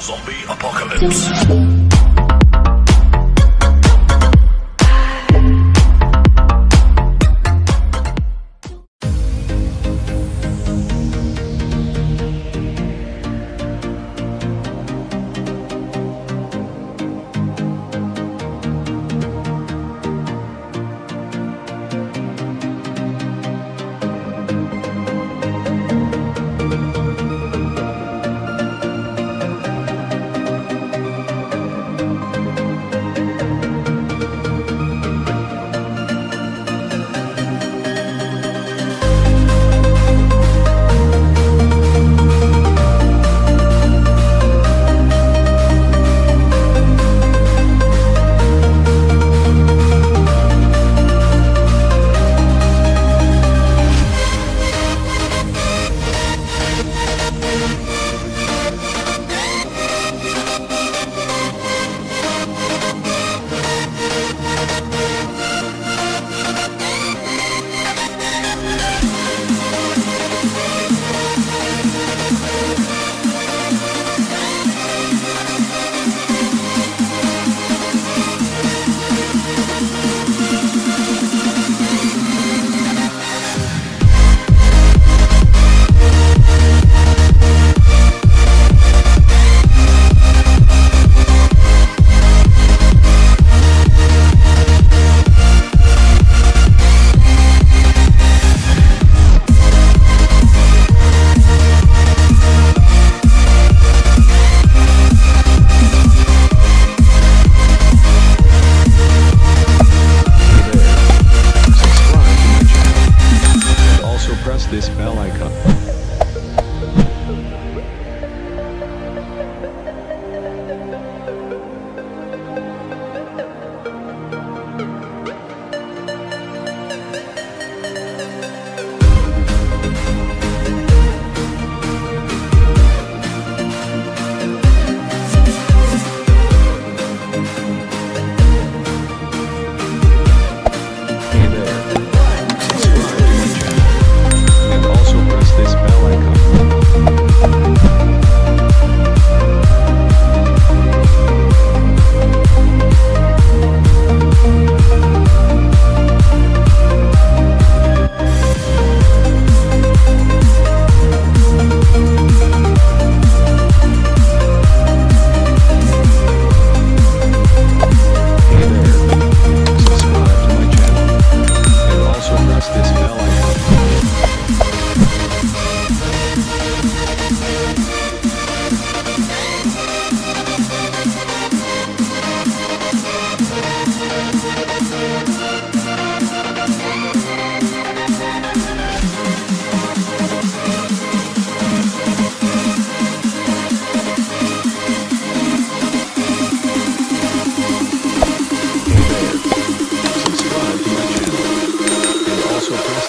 Zombie Apocalypse.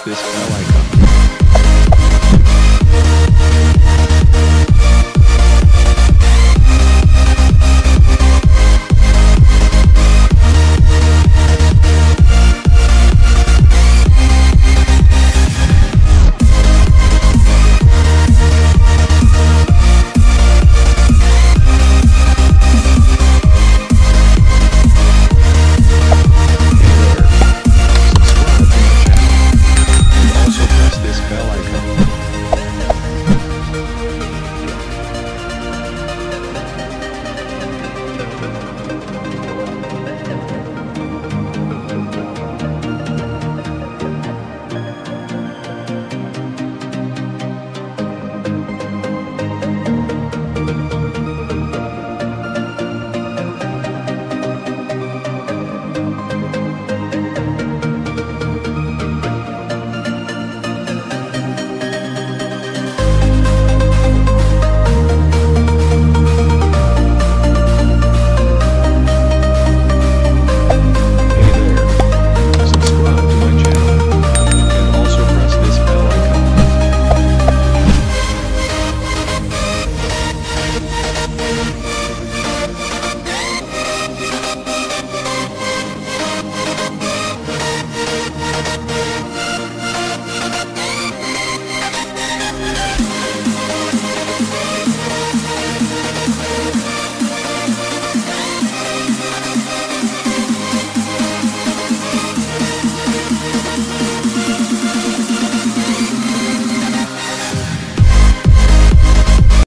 this. I like